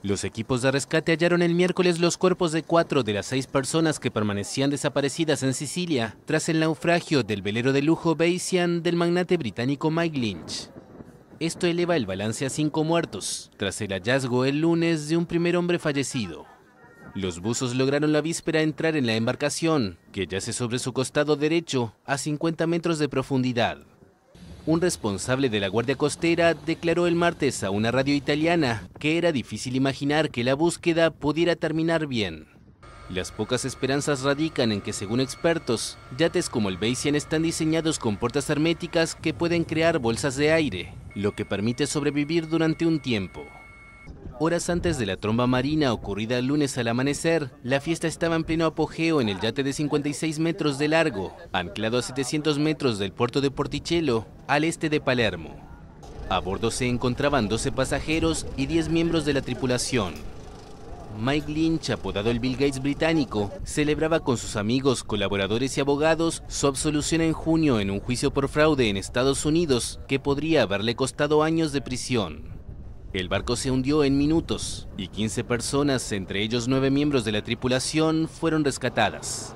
Los equipos de rescate hallaron el miércoles los cuerpos de cuatro de las seis personas que permanecían desaparecidas en Sicilia tras el naufragio del velero de lujo Bayesian del magnate británico Mike Lynch. Esto eleva el balance a cinco muertos, tras el hallazgo el lunes de un primer hombre fallecido. Los buzos lograron la víspera entrar en la embarcación, que yace sobre su costado derecho, a 50 metros de profundidad. Un responsable de la Guardia Costera declaró el martes a una radio italiana que era difícil imaginar que la búsqueda pudiera terminar bien. Las pocas esperanzas radican en que, según expertos, yates como el Bayesian están diseñados con puertas herméticas que pueden crear bolsas de aire, lo que permite sobrevivir durante un tiempo. Horas antes de la tromba marina ocurrida el lunes al amanecer, la fiesta estaba en pleno apogeo en el yate de 56 metros de largo, anclado a 700 metros del puerto de Porticello, al este de Palermo. A bordo se encontraban 12 pasajeros y 10 miembros de la tripulación. Mike Lynch, apodado el Bill Gates británico, celebraba con sus amigos, colaboradores y abogados su absolución en junio en un juicio por fraude en Estados Unidos que podría haberle costado años de prisión. El barco se hundió en minutos y 15 personas, entre ellos nueve miembros de la tripulación, fueron rescatadas.